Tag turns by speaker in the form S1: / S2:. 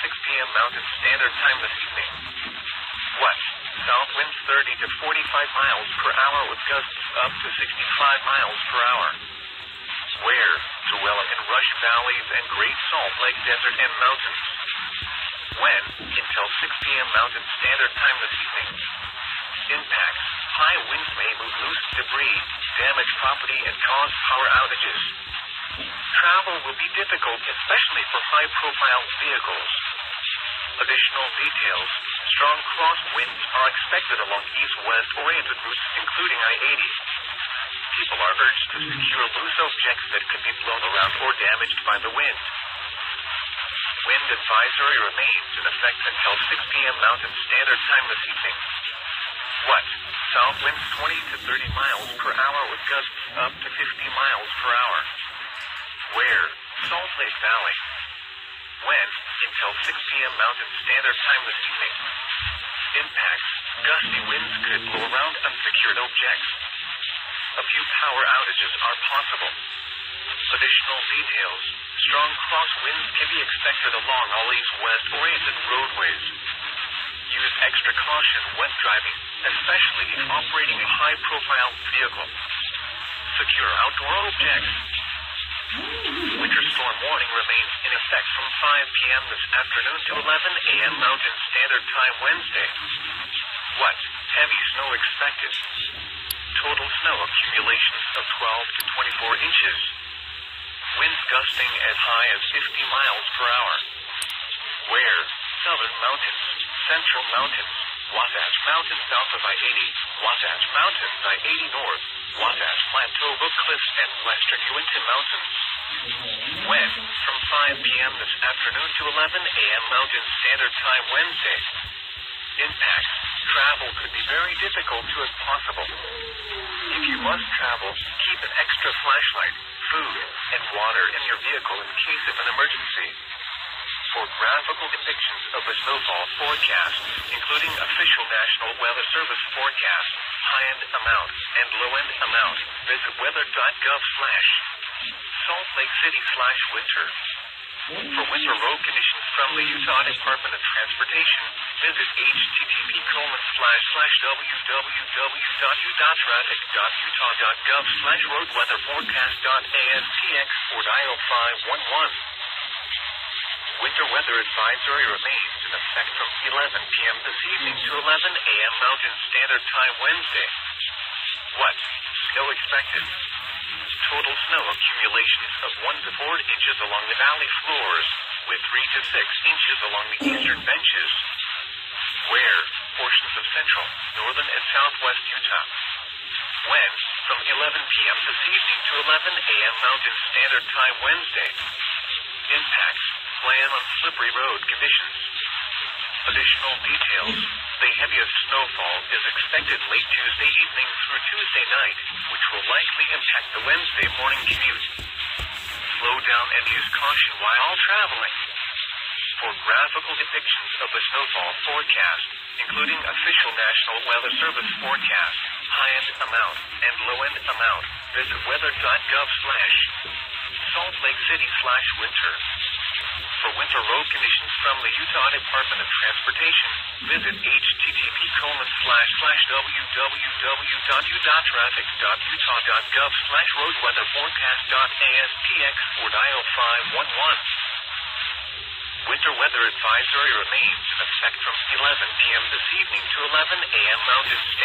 S1: 6 p.m. Mountain Standard Time this evening. West, south winds 30 to 45 miles per hour with gusts up to 65 miles per hour. Where, Tooele and Rush Valleys and Great Salt Lake Desert and Mountains. When, until 6 p.m. Mountain Standard Time this evening. Impacts, high winds may move loose debris, damage property and cause power outages. Travel will be difficult, especially for high-profile vehicles. Additional details. Strong crosswinds are expected along east-west oriented routes, including I-80. People are urged to secure loose objects that could be blown around or damaged by the wind. Wind advisory remains in effect until 6 p.m. Mountain Standard Time this evening. What? South winds 20 to 30 miles per hour with gusts up to 50 miles per hour. Where? Salt Lake Valley. When? Until 6 p.m. Mountain Standard Time this evening. Impacts. Gusty winds could blow around unsecured objects. A few power outages are possible. Additional details. Strong crosswinds can be expected along all east-west oriented roadways. Use extra caution when driving, especially if operating a high-profile vehicle. Secure outdoor objects. Warning remains in effect from 5 p.m. this afternoon to 11 a.m. Mountain Standard Time Wednesday. What? Heavy snow expected. Total snow accumulations of 12 to 24 inches. Winds gusting as high as 50 miles per hour. Where? Southern Mountains, Central Mountains, Wasatch Mountain south of I-80, Wasatch Mountain I-80 north, Wasatch Plateau, Book Cliffs, and western Uinta Mountains. When? From 5 p.m. this afternoon to 11 a.m. Mountain Standard Time Wednesday. Impacts. Travel could be very difficult to impossible. If you must travel, keep an extra flashlight, food, and water in your vehicle in case of an emergency. For graphical depictions of the snowfall forecast, including official National Weather Service forecast, high-end amount, and low-end amount, visit weather.gov slash Salt Lake City slash winter. For winter road conditions from the Utah Department of Transportation, visit http colon slash slash slash road or dial 511. Winter weather advisory remains in effect from 11 p.m. this evening to 11 a.m. Mountain Standard Time Wednesday. What? Snow expected. Total snow accumulations of 1 to 4 inches along the valley floors, with 3 to 6 inches along the eastern benches. Where? Portions of central, northern, and southwest Utah. When? From 11 p.m. this evening to 11 a.m. Mountain Standard Time Wednesday. Impacts. Plan on slippery road conditions. Additional details. The heaviest snowfall is expected late Tuesday evening through Tuesday night, which will likely impact the Wednesday morning commute. Slow down and use caution while traveling. For graphical depictions of the snowfall forecast, including official National Weather Service forecast, high-end amount, and low-end amount, visit weather.gov slash Salt Lake City slash winter. For winter road conditions from the Utah Department of Transportation, visit http colon slash slash www.udottraffic.utah.gov slash road or dial 511. Winter weather advisory remains in effect from 11 p.m. this evening to 11 a.m. Mountain Standard.